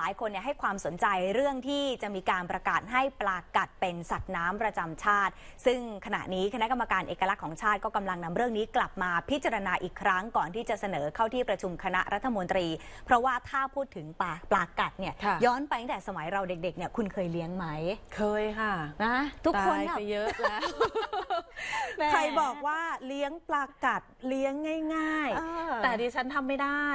หลายคนเนี่ยให้ความสนใจเรื่องที่จะมีการประกาศให้ปลากัดเป็นสัตว์น้ำประจำชาติ ซึ่งขณะนี้คณะกรรมการเอกลักษณ์ของชาติก็กำลังนำเรื่องนี้กลับมาพิจารณาอีกครั้งก่อนที่จะเสนอเข้าที่ประชุมคณะรัฐมนตรี เพราะว่าถ้าพูดถึงปลาปลากัดเนี่ยค่ะ ย้อนไปตั้งแต่สมัยเราเด็กๆเนี่ยคุณเคยเลี้ยงไหมเคยค่ะนะทุกคนตายแบบ ไปเยอะแล้ว แหม ใครบอกว่าเลี้ยงปลากัดเลี้ยงง่ายเออๆ แต่ดิฉันทำไม่ได้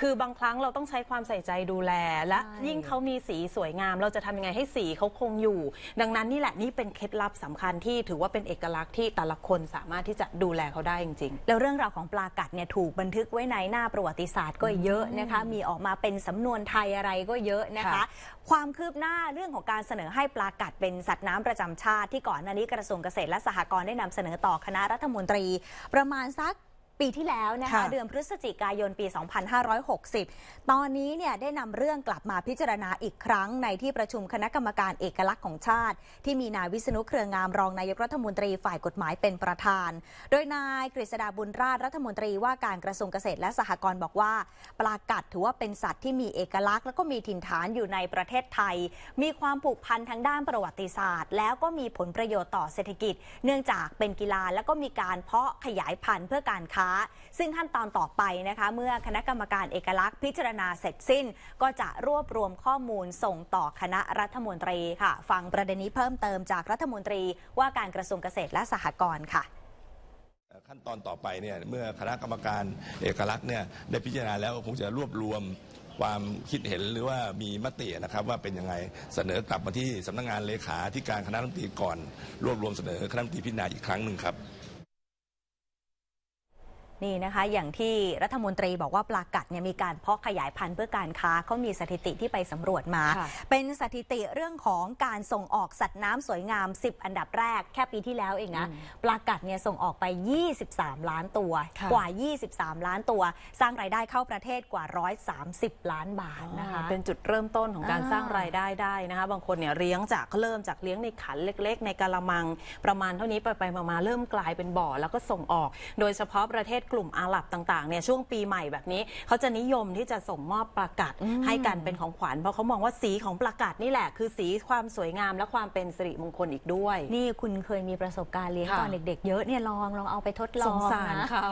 คือบางครั้งเราต้องใช้ความใส่ใจดูแล และใช่ยิ่งเขามีสีสวยงาม เราจะทำยังไงให้สีเขาคงอยู่ ดังนั้นนี่แหละนี่เป็นเคล็ดลับสำคัญที่ถือว่าเป็นเอกลักษณ์ที่แต่ละคนสามารถที่จะดูแลเขาได้จริงแล้วเรื่องราวของปลากัดเนี่ยถูกบันทึกไว้ในหน้าประวัติศาสตร์ก็เยอะนะคะ มีออกมาเป็นสำนวนไทยอะไรก็เยอะนะคะค่ะความคืบหน้าเรื่องของการเสนอให้ปลากัดเป็นสัตว์น้ำประจำชาติที่ก่อนหน้านี้กระทรวงเกษตรและสหกรณ์ได้นำเสนอต่อคณะรัฐมนตรี ประมาณสัก ปีที่แล้วนะคะ ค่ะ เดือนพฤศจิกายนปี 2560 ตอนนี้เนี่ยได้นำเรื่องกลับมาพิจารณาอีกครั้งในที่ประชุมคณะกรรมการเอกลักษณ์ของชาติ ที่มีนายวิษณุเครืองามรองนายกรัฐมนตรีฝ่ายกฎหมายเป็นประธาน โดยนายกฤษดาบุญราชรัฐมนตรีว่าการกระทรวงเกษตรและสหกรณ์บอกว่า ปลากัดถือว่าเป็นสัตว์ที่มีเอกลักษณ์ แล้วก็มีถิ่นฐานอยู่ในประเทศไทย มีความผูกพันทางด้านประวัติศาสตร์ แล้วก็มีผลประโยชน์ต่อเศรษฐกิจ เนื่องจากเป็นกีฬาแล้วก็มีการเพาะขยายพันธุ์เพื่อการค้าซึ่งขั้นตอนต่อไปนะคะ เมื่อคณะกรรมการเอกลักษณ์พิจารณาเสร็จสิ้น ก็จะรวบรวมข้อมูลส่งต่อคณะรัฐมนตรีค่ะ ฟังประเด็นนี้เพิ่มเติมจากรัฐมนตรีว่าการกระทรวงเกษตรและสหกรณ์ค่ะขั้นตอนต่อไปเนี่ยเมื่อคณะกรรมการเอกลักษณ์เนี่ยได้พิจารณาแล้วคงจะรวบรวมความคิดเห็นหรือว่ามีมตินะครับว่าเป็นยังไงเสนอกลับมาที่สำนักงานเลขาธิการคณะรัฐมนตรีก่อน รวบรวมเสนอคณะรัฐมนตรีพิจารณาอีกครั้งหนึ่งครับ นี่นะคะ อย่างที่รัฐมนตรีบอกว่าปลากัดเนี่ยมีการเพาะขยายพันธุ์เพื่อการค้าเขามีสถิติที่ไปสำรวจมาค่ะเป็นสถิติเรื่องของการส่งออกสัตว์น้ำสวยงาม 10 อันดับแรกแค่ปีที่แล้วเองนะปลากัดเนี่ยส่งออกไป 23 ล้านตัวค่ะกว่า 23 ล้านตัว สร้างรายได้เข้าประเทศกว่า 130 ล้านบาทนะคะเป็นจุดเริ่มต้นของการอ่าสร้างรายได้ได้นะคะบางคนเนี่ยเลี้ยงจากเริ่มจากเลี้ยงในขันเล็ก ๆ ในกะละมัง ประมาณเท่านี้ไปไปๆมาๆเริ่มกลายเป็นบ่อแล้วก็ส่งออก โดยเฉพาะประเทศกลุ่มอาหรับต่างๆเนี่ยช่วงปีใหม่แบบนี้ เขาจะนิยมที่จะส่งมอบปลากัดให้กันเป็นของขวัญเพราะเขามองว่าสีของปลากัดนี่แหละ คือสีความสวยงามและความเป็นสิริมงคลอีกด้วย นี่คุณเคยมีประสบการณ์เลี้ยงค่ะตอนเด็กๆเยอะเนี่ยลองลองเอาไปทดลสองงสารนะเขา